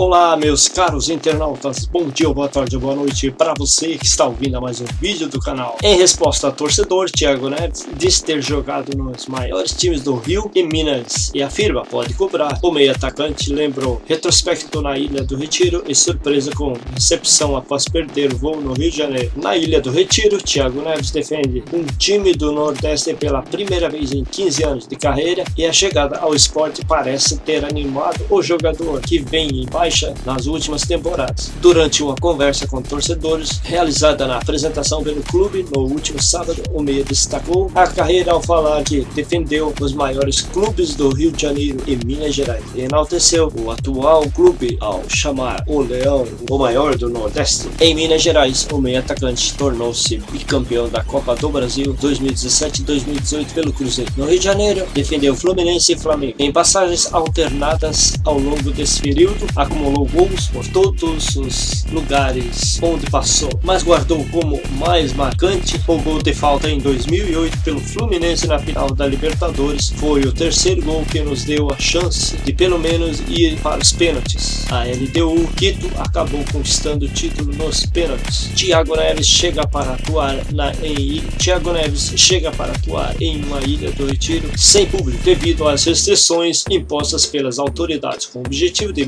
Olá meus caros internautas, bom dia, boa tarde, boa noite para você que está ouvindo mais um vídeo do canal. Em resposta a torcedor, Thiago Neves disse ter jogado nos maiores times do Rio e Minas e afirma pode cobrar. O meio atacante lembrou retrospecto na Ilha do Retiro e surpresa com recepção após perder o voo no Rio de Janeiro. Na Ilha do Retiro, Thiago Neves defende um time do Nordeste pela primeira vez em 15 anos de carreira e a chegada ao esporte parece ter animado o jogador que vem em baixa nas últimas temporadas. Durante uma conversa com torcedores realizada na apresentação pelo clube no último sábado, o meia destacou a carreira ao falar que defendeu os maiores clubes do Rio de Janeiro e Minas Gerais. Enalteceu o atual clube ao chamar o Leão o maior do Nordeste. Em Minas Gerais, o meia atacante tornou-se bicampeão da Copa do Brasil 2017-2018 pelo Cruzeiro. No Rio de Janeiro, defendeu Fluminense e Flamengo. Em passagens alternadas ao longo desse período, a acumulou gols por todos os lugares onde passou, mas guardou como mais marcante o gol de falta em 2008 pelo Fluminense na final da Libertadores. Foi o terceiro gol que nos deu a chance de pelo menos ir para os pênaltis. A LDU Quito acabou conquistando o título nos pênaltis. Thiago Neves chega para atuar na, em Thiago Neves chega para atuar em uma ilha do Retiro sem público devido às restrições impostas pelas autoridades com o objetivo de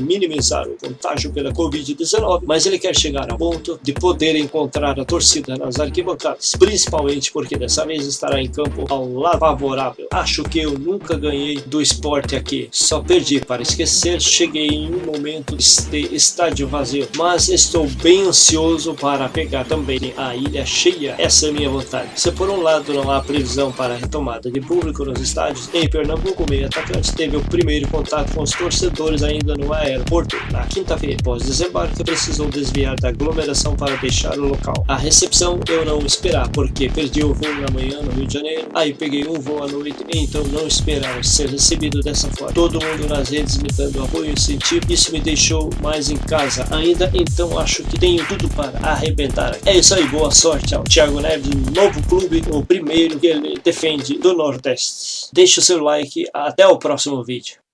o contágio pela Covid-19, mas ele quer chegar ao ponto de poder encontrar a torcida nas arquibancadas, principalmente porque dessa vez estará em campo ao lado favorável. Acho que eu nunca ganhei do esporte aqui, só perdi para esquecer. Cheguei em um momento de estádio vazio, mas estou bem ansioso para pegar também a ilha cheia. Essa é a minha vontade. Se por um lado não há previsão para a retomada de público nos estádios, em Pernambuco, o meio atacante teve o primeiro contato com os torcedores ainda no aeroporto na quinta-feira, após desembarque, precisou desviar da aglomeração para deixar o local. A recepção eu não esperava, porque perdi o voo na manhã no Rio de Janeiro, aí peguei um voo à noite, então não esperava ser recebido dessa forma. Todo mundo nas redes me dando apoio e incentivo, isso me deixou mais em casa ainda, então acho que tenho tudo para arrebentar. É isso aí, boa sorte ao Thiago Neves, novo clube, o primeiro que ele defende do Nordeste. Deixe o seu like, até o próximo vídeo.